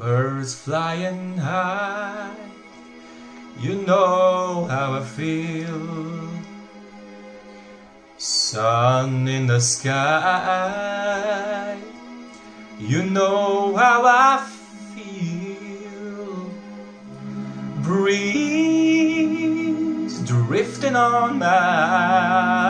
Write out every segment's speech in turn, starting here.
birds flying high. You know how I feel. Sun in the sky. You know how I feel. Breeze drifting on by.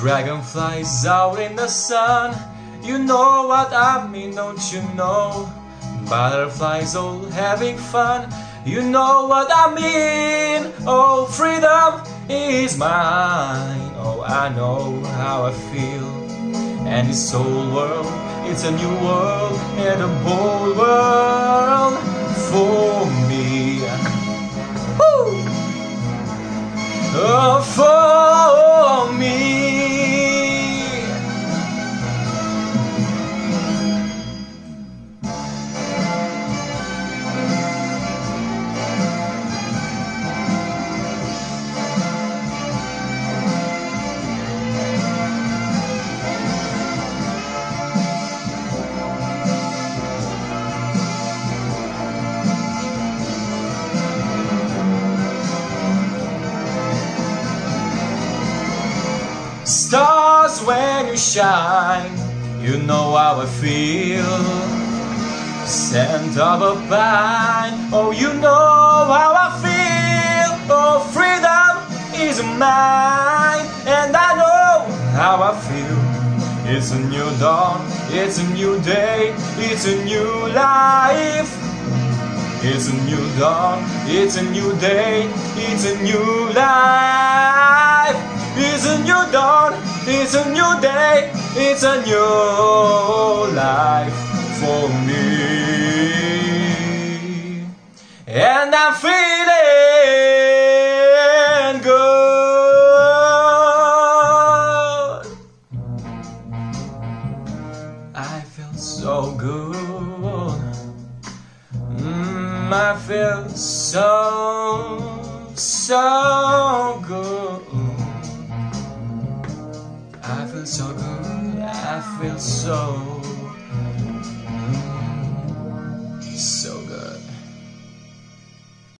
Dragonflies out in the sun, you know what I mean, don't you know? Butterflies all having fun, you know what I mean. Oh, freedom is mine. Oh, I know how I feel. And this whole world, it's a new world and a bold world for me. Woo! Oh, for shine, you know how I feel. Scent of a pine, oh you know how I feel. Oh freedom is mine, and I know how I feel. It's a new dawn, it's a new day, it's a new life. It's a new dawn, it's a new day, it's a new life. It's a new life for me. And I'm feeling good. I feel so good. Mm, I feel so, so good. I feel so good. I feel so